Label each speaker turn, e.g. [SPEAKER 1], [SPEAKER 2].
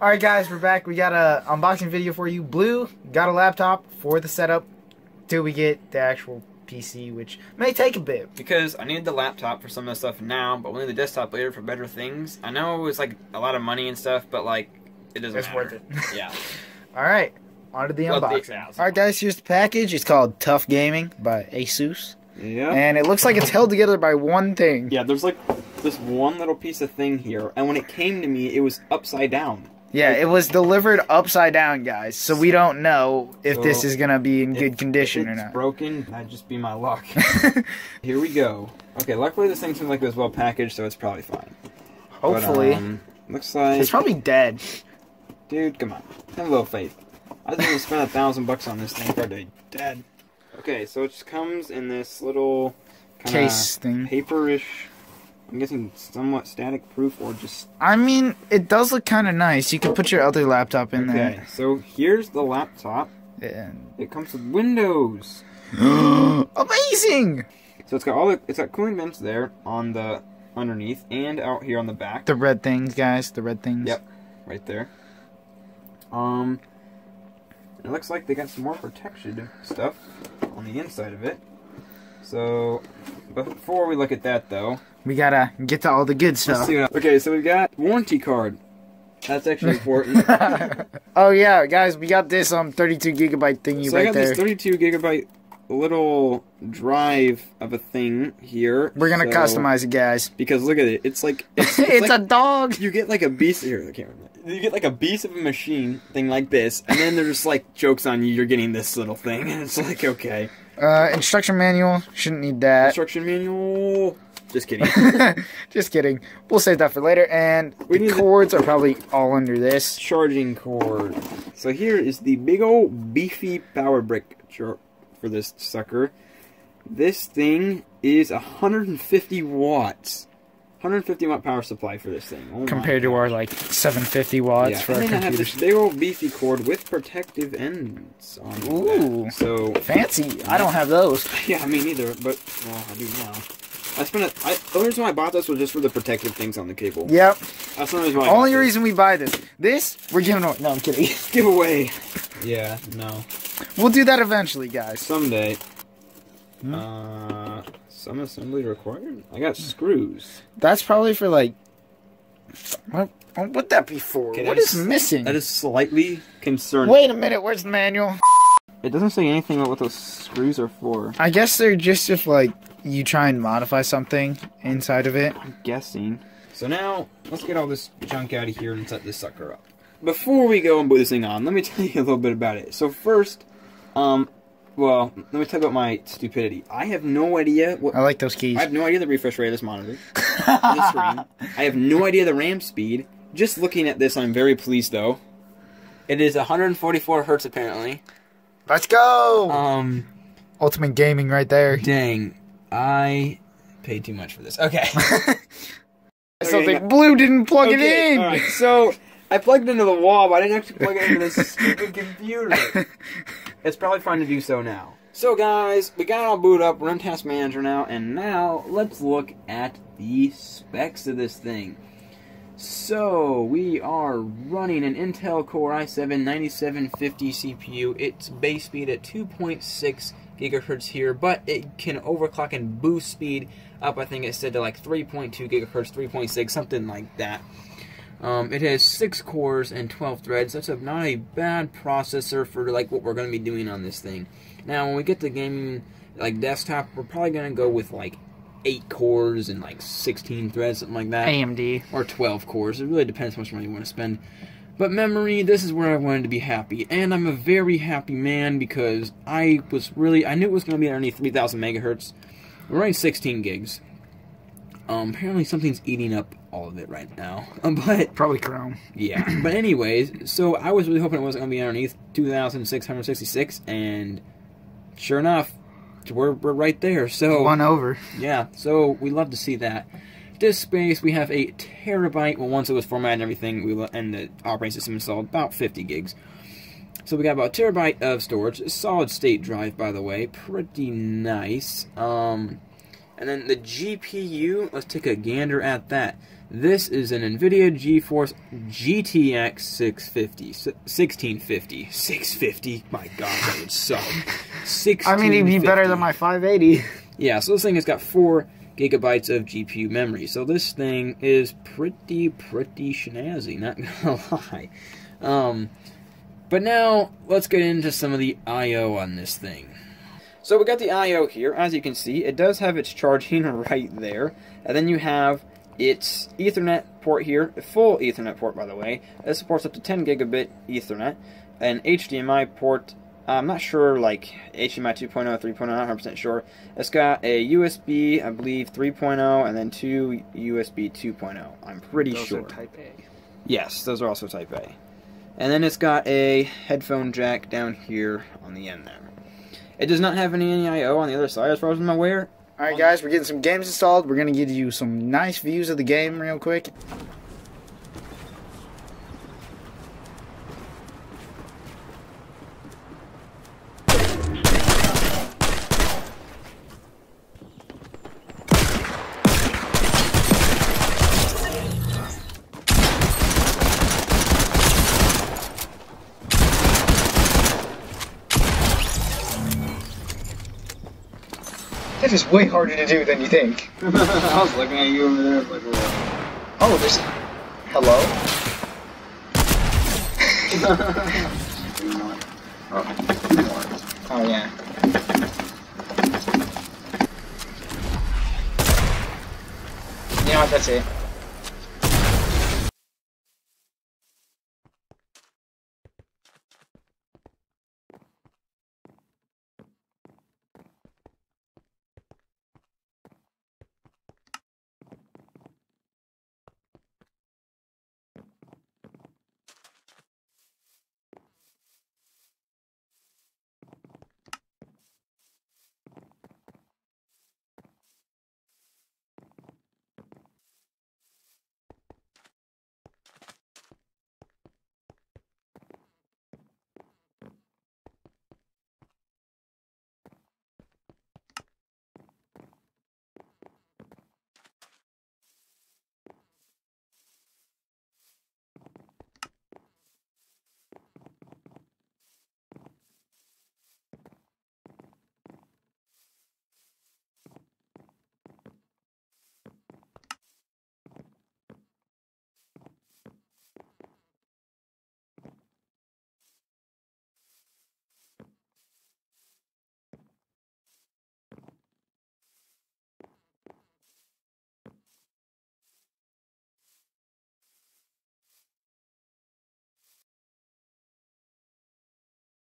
[SPEAKER 1] Alright guys, we're back. We got a unboxing video for you. Blue got a laptop for the setup till we get the actual PC, which may take a bit.
[SPEAKER 2] Because I need the laptop for some of the stuff now, but we'll need the desktop later for better things. I know it's like a lot of money and stuff, but like it doesn't
[SPEAKER 1] It's
[SPEAKER 2] matter.
[SPEAKER 1] worth it.
[SPEAKER 2] Yeah.
[SPEAKER 1] Alright, on to the
[SPEAKER 2] Let the
[SPEAKER 1] unboxing. Alright guys, here's the package. It's called TUF Gaming by Asus.
[SPEAKER 2] Yeah.
[SPEAKER 1] And it looks like it's held together by one thing.
[SPEAKER 2] Yeah, there's like this one little piece of thing here, and when it came to me, it was upside down.
[SPEAKER 1] Yeah, it was delivered upside down, guys. So we don't know if this is gonna be in good condition or not.
[SPEAKER 2] broken, that'd just be my luck. Here we go. Okay, luckily this thing seems like it was well packaged, so it's probably fine. But,
[SPEAKER 1] Hopefully,
[SPEAKER 2] um, looks like
[SPEAKER 1] it's probably dead.
[SPEAKER 2] Dude, come on. Have a little faith. I was gonna spend a thousand bucks on this thing for a day. Dad. Okay, so it just comes in this little
[SPEAKER 1] Case thing.
[SPEAKER 2] paperish. I'm guessing somewhat static proof or just
[SPEAKER 1] I mean, it does look kind of nice. You can put your other laptop in there.
[SPEAKER 2] okay. So here's the laptop.
[SPEAKER 1] there.
[SPEAKER 2] It comes with windows.
[SPEAKER 1] Amazing!
[SPEAKER 2] So it's got all the it's got cooling vents there on the underneath and out here on the back.
[SPEAKER 1] The red things, guys. The red things.
[SPEAKER 2] Yep. Right there. Um it looks like they got some more protection stuff on the inside of it. So before we look at that though,
[SPEAKER 1] We gotta get to all the good stuff.
[SPEAKER 2] okay, so we've got warranty card. That's actually important.
[SPEAKER 1] oh yeah, guys, we got this um 32 gigabyte thingy
[SPEAKER 2] so I
[SPEAKER 1] right
[SPEAKER 2] got
[SPEAKER 1] there.
[SPEAKER 2] this 32 gigabyte little drive of a thing here.
[SPEAKER 1] We're gonna
[SPEAKER 2] So-
[SPEAKER 1] customize it, guys.
[SPEAKER 2] because look at it. It's like it's,
[SPEAKER 1] It's,
[SPEAKER 2] it's like,
[SPEAKER 1] a dog.
[SPEAKER 2] you get like a beast here. I can't. You get like a beast of a machine thing like this, and then there's like jokes on you. You're getting this little thing, and it's like okay.
[SPEAKER 1] Uh, instruction manual. Shouldn't need that.
[SPEAKER 2] Instruction manual. Just kidding.
[SPEAKER 1] Just kidding. We'll save that for later. And
[SPEAKER 2] We
[SPEAKER 1] the cords are probably all under this.
[SPEAKER 2] Charging cord. So here is the big old beefy power brick for this sucker. This thing is 150 watts. 150 watt power supply for this thing. Oh
[SPEAKER 1] Compared to our like 750 watts
[SPEAKER 2] yeah.
[SPEAKER 1] for
[SPEAKER 2] and
[SPEAKER 1] our
[SPEAKER 2] then I have this
[SPEAKER 1] computers.
[SPEAKER 2] big old beefy cord with protective ends on it.
[SPEAKER 1] Ooh.
[SPEAKER 2] So
[SPEAKER 1] Fancy. I don't have those.
[SPEAKER 2] Yeah, me neither, but well, I do now. I spent a, I, the only reason why I bought this was just for the protective things on the cable.
[SPEAKER 1] Yep.
[SPEAKER 2] That's the only reason why. I
[SPEAKER 1] Only
[SPEAKER 2] got this.
[SPEAKER 1] reason we buy this. This we're giving away. No, I'm kidding.
[SPEAKER 2] giveaway. Yeah, no.
[SPEAKER 1] We'll do that eventually, guys.
[SPEAKER 2] Someday.
[SPEAKER 1] Hmm?
[SPEAKER 2] Uh, some assembly required. I got screws.
[SPEAKER 1] That's probably for like. What, what would that be for? What is
[SPEAKER 2] is-
[SPEAKER 1] missing?
[SPEAKER 2] That is slightly concerning.
[SPEAKER 1] Wait a minute. Where's the manual?
[SPEAKER 2] It doesn't say anything about what those screws are for.
[SPEAKER 1] I guess they're just if like you try and modify something inside of it.
[SPEAKER 2] I'm guessing. So now, let's get all this junk out of here and set this sucker up. Before we go and put this thing on, let me tell you a little bit about it. So first, um, well, let me tell you about my stupidity. I have no idea what.
[SPEAKER 1] I like those keys.
[SPEAKER 2] I have no idea the refresh rate of this monitor. the screen. I have no idea the RAM speed. Just looking at this, I'm very pleased though. It is 144 hertz apparently.
[SPEAKER 1] Let's go.
[SPEAKER 2] Um,
[SPEAKER 1] Ultimate gaming right there.
[SPEAKER 2] dang, I paid too much for this. Okay.
[SPEAKER 1] Something
[SPEAKER 2] Okay,
[SPEAKER 1] blue didn't plug
[SPEAKER 2] Okay,
[SPEAKER 1] it in.
[SPEAKER 2] Alright, so I plugged it into the wall, but I didn't actually plug it into this stupid computer. It's probably fine to do so now. So guys, we got it all booted up, we're in Task Manager now, and now let's look at the specs of this thing. So, we are running an Intel Core i7 9750 CPU. It's base speed at 2.6 gigahertz here, but it can overclock and boost speed up. I think it said to like 3.2 gigahertz, 3.6, something like that. Um, it has six cores and 12 threads. That's a, not a bad processor for like what we're going to be doing on this thing. Now, when we get to gaming like desktop, we're probably going to go with like eight cores and like 16 threads, something like that
[SPEAKER 1] AMD.
[SPEAKER 2] or 12 cores. It really depends how much money you want to spend. But memory, this is where I wanted to be happy. And I'm a very happy man because I was really, I knew it was going to be underneath 3000 megahertz. We're running 16 gigs. Um, apparently something's eating up all of it right now. Um, but,
[SPEAKER 1] Probably Chrome.
[SPEAKER 2] yeah. but anyways, so I was really hoping it wasn't going to be underneath 2666, and sure enough, we're, we're right there. So,
[SPEAKER 1] One over.
[SPEAKER 2] yeah, so we love to see that. Disk space, we have a terabyte. Well, once it was formatted and everything, we and the operating system installed, about 50 gigs. So we got about a terabyte of storage. Solid state drive, by the way, pretty nice. Um, And then the GPU, let's take a gander at that. This is an NVIDIA GeForce GTX 650. 1650. 650? My god, that would suck. 1650.
[SPEAKER 1] I mean, it'd be better than my 580.
[SPEAKER 2] Yeah, so this thing has got 4 gigabytes of GPU memory. So this thing is pretty, pretty snazzy, not gonna lie. Um, but now, let's get into some of the I.O. on this thing. So we got the I.O. here. As you can see, it does have its charging right there. And then you have its Ethernet port here, a full Ethernet port, by the way. It supports up to 10 gigabit Ethernet. An HDMI port, I'm not sure, like HDMI 2.0, 3.0, I'm not 100% sure. It's got a USB, I believe, 3.0, and then two USB 2.0. I'm pretty
[SPEAKER 1] Those
[SPEAKER 2] sure.
[SPEAKER 1] are Type A.
[SPEAKER 2] Yes, those are also Type A. And then it's got a headphone jack down here on the end there. It does not have any I/O on the other side, as far as I'm aware.
[SPEAKER 1] All right, guys, we're getting some games installed. We're gonna give you some nice views of the game real quick. That is way harder to do than you think.
[SPEAKER 2] I was looking at you over there, like,
[SPEAKER 1] Oh, there's. Hello? Oh, yeah. You know what? That's it.